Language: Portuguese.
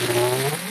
Thank uhum. you.